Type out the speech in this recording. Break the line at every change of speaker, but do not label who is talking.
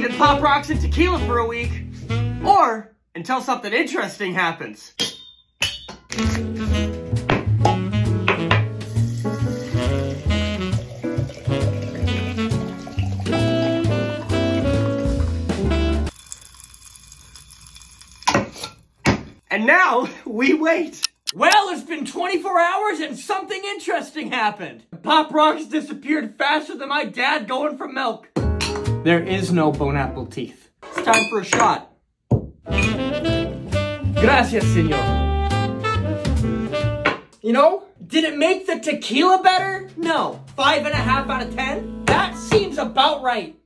leaving Pop Rocks and tequila for a week. Or until something interesting happens. And now we wait. Well, it's been 24 hours and something interesting happened. The pop Rocks disappeared faster than my dad going for milk. There is no bone apple teeth. It's time for a shot. Gracias, senor. You know, did it make the tequila better? No. Five and a half out of ten? That seems about right.